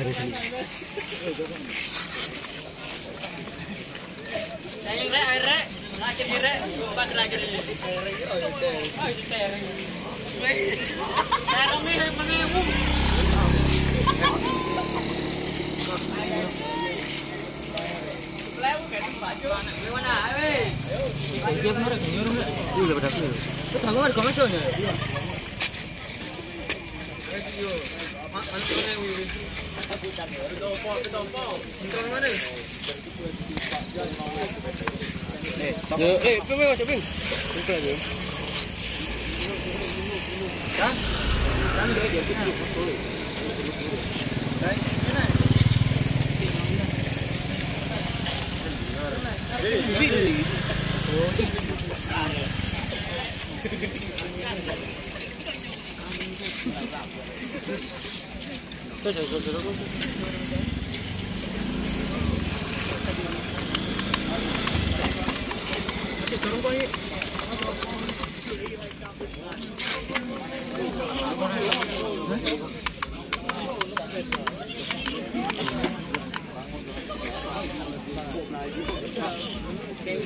Dari sini. Sayang rek, Eh, eh, pun macam pun. Bukan dia. Kan? Kan dia dia tu. Baik, mana? Tôi rồi rồi rồi rồi. Sing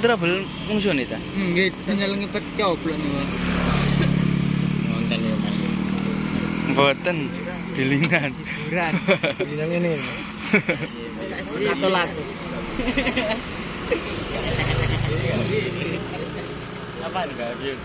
trouble fungsione ta? Nggih, tinggal ngepet coblok niku. Ngonten ya, Mas. Mboten Gilingan. Hiburan. Gilingan ini. Lato-lato. Apa enggak, Bill?